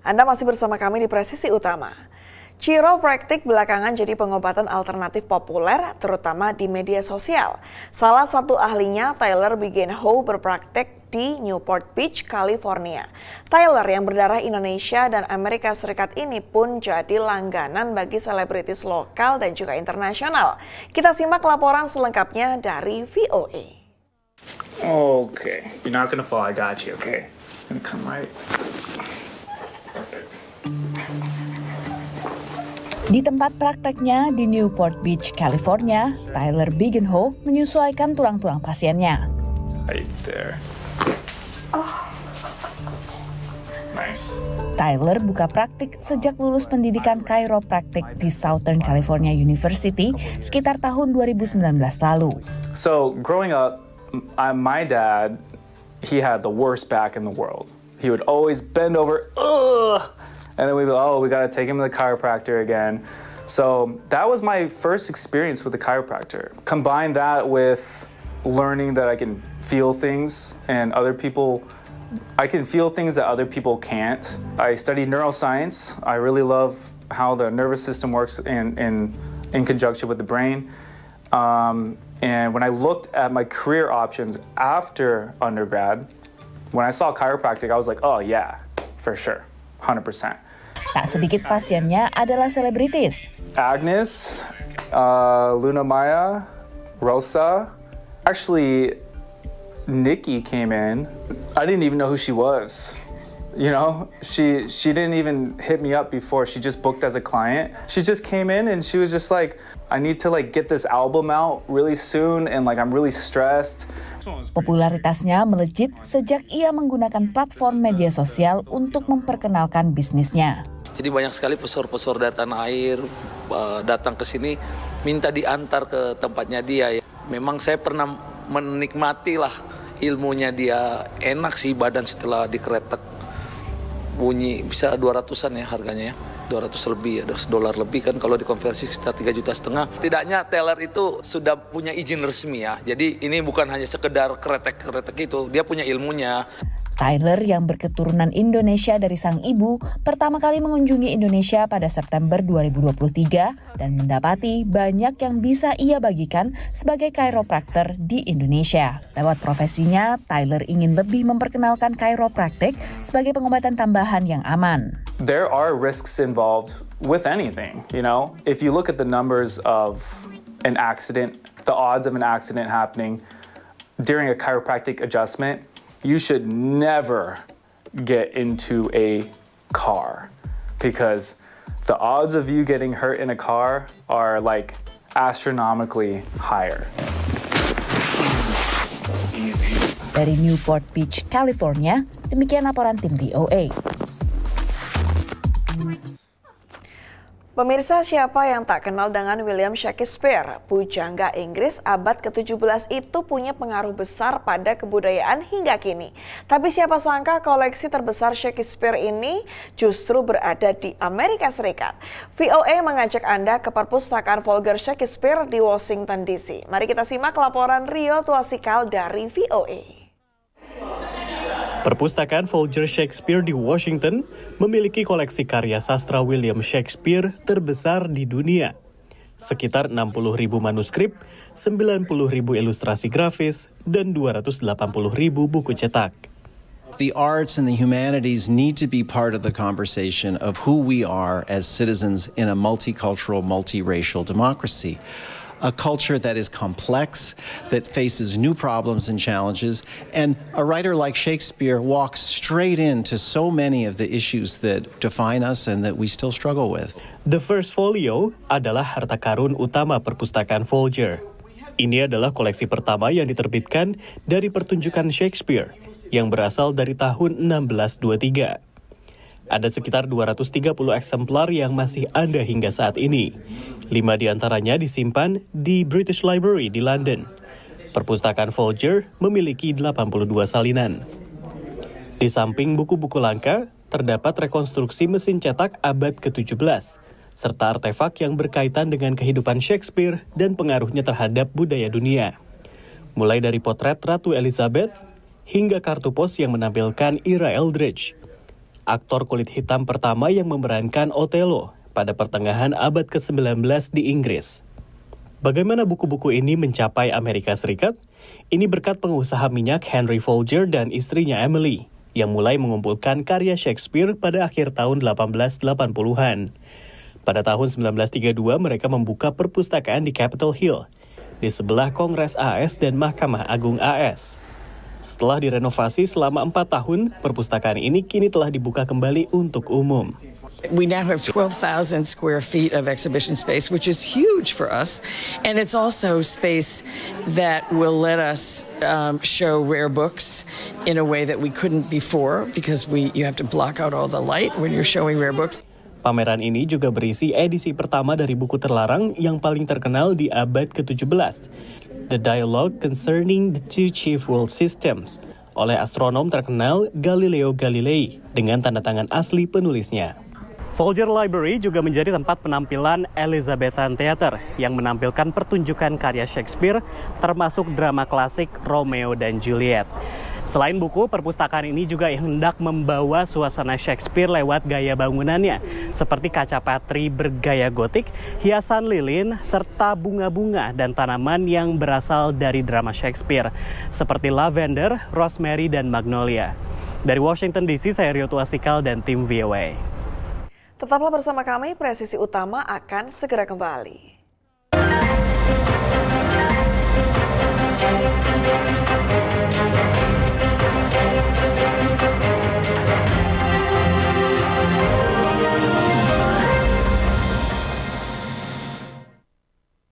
Anda masih bersama kami di Presisi Utama. Chiropractic belakangan jadi pengobatan alternatif populer, terutama di media sosial. Salah satu ahlinya, Tyler Bigenho, berpraktek di Newport Beach, California. Tyler yang berdarah Indonesia dan Amerika Serikat ini pun jadi langganan bagi selebritis lokal dan juga internasional. Kita simak laporan selengkapnya dari VOA. Okay, you're not gonna fall. I got you. Okay, gonna come right. Di tempat prakteknya di Newport Beach, California, Tyler Bigenho menyesuaikan tulang-tulang pasiennya. Right there. Nice. Tyler buka praktik sejak lulus pendidikan chiropractic di Southern California University sekitar tahun 2019 lalu. So growing up, my dad, he had the worst back in the world. He would always bend over, ugh, and then we'd be, oh, we got to take him to the chiropractor again. So that was my first experience with the chiropractor. Combine that with learning that I can feel things and other people. I can feel things that other people can't. I studied neuroscience. I really love how the nervous system works in, in, in conjunction with the brain. Um, and when I looked at my career options after undergrad, when I saw chiropractic, I was like, oh yeah, for sure, 100%. Tak sedikit pasiennya adalah selebritis. Agnes, uh, Luna Maya, Rosa. Actually, Nikki came in. I didn't even know who she was. You know, she she didn't even hit me up before. She just booked as a client. She just came in and she was just like, I need to like get this album out really soon and like I'm really stressed. Popularitasnya melejit sejak ia menggunakan platform media sosial untuk memperkenalkan bisnisnya. Jadi banyak sekali pesor-pesor dari tanah air eh, datang ke sini minta diantar ke tempatnya dia. ya. Memang saya pernah menikmati lah ilmunya dia enak sih badan setelah dikeretek bunyi bisa 200-an ya harganya ya. 200 lebih ya, 200 dolar lebih kan kalau dikonversi sekitar 3 juta setengah. Tidaknya teller itu sudah punya izin resmi ya. Jadi ini bukan hanya sekedar kretek-kretek itu, dia punya ilmunya. Tyler yang berketurunan Indonesia dari sang ibu pertama kali mengunjungi Indonesia pada September 2023 dan mendapati banyak yang bisa ia bagikan sebagai chiropractor di Indonesia. Lewat profesinya, Tyler ingin lebih memperkenalkan chiropractic sebagai pengobatan tambahan yang aman. there are risks involved with anything, you know? If you look at the numbers of an accident, the odds of an accident happening during a chiropractic adjustment, you should never get into a car because the odds of you getting hurt in a car are like astronomically higher. Dari Newport Beach, California, demikian laporan tim VOA. Pemirsa siapa yang tak kenal dengan William Shakespeare? Pujangga Inggris abad ke-17 itu punya pengaruh besar pada kebudayaan hingga kini. Tapi siapa sangka koleksi terbesar Shakespeare ini justru berada di Amerika Serikat. VOA mengajak Anda ke perpustakaan Volger Shakespeare di Washington DC. Mari kita simak laporan Rio Tuasikal dari VOA. Perpustakaan Folger Shakespeare di Washington memiliki koleksi karya sastra William Shakespeare terbesar di dunia. Sekitar 60.000 manuskrip, 90.000 ilustrasi grafis, dan 280.000 buku cetak. The arts and the humanities need to be part of the conversation of who we are as citizens in a multicultural, multiracial democracy. A culture that is complex, that faces new problems and challenges, and a writer like Shakespeare walks straight into so many of the issues that define us and that we still struggle with. The First Folio adalah harta karun utama perpustakaan Folger. Ini adalah koleksi pertama yang diterbitkan dari pertunjukan Shakespeare yang berasal dari tahun 1623. Ada sekitar 230 eksemplar yang masih ada hingga saat ini. Lima di antaranya disimpan di British Library di London. Perpustakaan Folger memiliki 82 salinan. Di samping buku-buku langka, terdapat rekonstruksi mesin cetak abad ke-17, serta artefak yang berkaitan dengan kehidupan Shakespeare dan pengaruhnya terhadap budaya dunia. Mulai dari potret Ratu Elizabeth hingga kartu pos yang menampilkan Ira Eldridge. Aktor kulit hitam pertama yang memerankan Othello pada pertengahan abad ke-19 di Inggris. Bagaimana buku-buku ini mencapai Amerika Serikat? Ini berkat pengusaha minyak Henry Folger dan istrinya Emily yang mulai mengumpulkan karya Shakespeare pada akhir tahun 1880-an. Pada tahun 1932 mereka membuka perpustakaan di Capitol Hill, di sebelah Kongres AS dan Mahkamah Agung AS. Setelah direnovasi selama empat tahun, perpustakaan ini kini telah dibuka kembali untuk umum. We now have 12,000 square feet of exhibition space, which is huge for us. And it's also space that will let us um, show rare books in a way that we couldn't before because we, you have to block out all the light when you're showing rare books. Pameran ini juga berisi edisi pertama dari buku terlarang yang paling terkenal di abad ke-17, The Dialogue Concerning the Two Chief World Systems, oleh astronom terkenal Galileo Galilei dengan tanda tangan asli penulisnya. Folger Library juga menjadi tempat penampilan Elizabethan Theater yang menampilkan pertunjukan karya Shakespeare termasuk drama klasik Romeo dan Juliet. Selain buku, perpustakaan ini juga hendak membawa suasana Shakespeare lewat gaya bangunannya, seperti kaca patri bergaya gotik, hiasan lilin, serta bunga-bunga dan tanaman yang berasal dari drama Shakespeare, seperti lavender, rosemary, dan magnolia. Dari Washington DC, saya Rio Tuasikal dan tim VOA. Tetaplah bersama kami, presisi utama akan segera kembali.